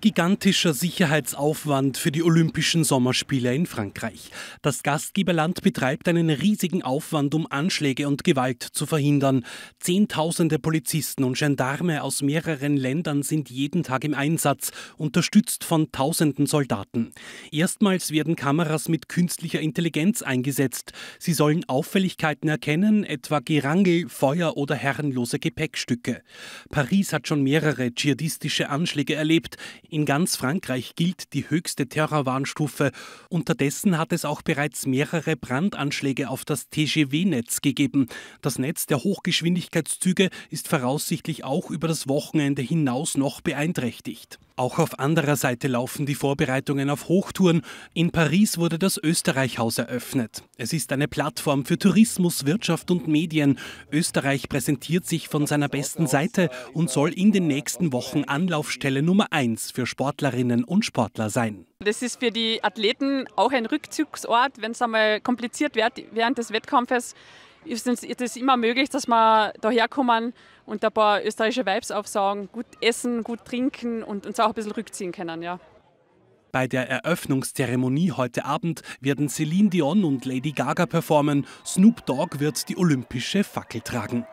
Gigantischer Sicherheitsaufwand für die Olympischen Sommerspiele in Frankreich. Das Gastgeberland betreibt einen riesigen Aufwand, um Anschläge und Gewalt zu verhindern. Zehntausende Polizisten und Gendarme aus mehreren Ländern sind jeden Tag im Einsatz, unterstützt von tausenden Soldaten. Erstmals werden Kameras mit künstlicher Intelligenz eingesetzt. Sie sollen Auffälligkeiten erkennen, etwa Gerangel, Feuer oder herrenlose Gepäckstücke. Paris hat schon mehrere dschihadistische Anschläge erlebt. In ganz Frankreich gilt die höchste Terrorwarnstufe. Unterdessen hat es auch bereits mehrere Brandanschläge auf das TGW-Netz gegeben. Das Netz der Hochgeschwindigkeitszüge ist voraussichtlich auch über das Wochenende hinaus noch beeinträchtigt. Auch auf anderer Seite laufen die Vorbereitungen auf Hochtouren. In Paris wurde das Österreichhaus eröffnet. Es ist eine Plattform für Tourismus, Wirtschaft und Medien. Österreich präsentiert sich von seiner besten Seite und soll in den nächsten Wochen Anlaufstelle Nummer eins für Sportlerinnen und Sportler sein. Das ist für die Athleten auch ein Rückzugsort, wenn es einmal kompliziert wird während des Wettkampfes ist es immer möglich, dass wir daherkommen und ein paar österreichische Vibes aufsaugen, gut essen, gut trinken und uns auch ein bisschen rückziehen können. Ja. Bei der Eröffnungszeremonie heute Abend werden Celine Dion und Lady Gaga performen. Snoop Dogg wird die olympische Fackel tragen.